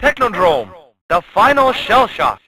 Technodrome, the final shell shock.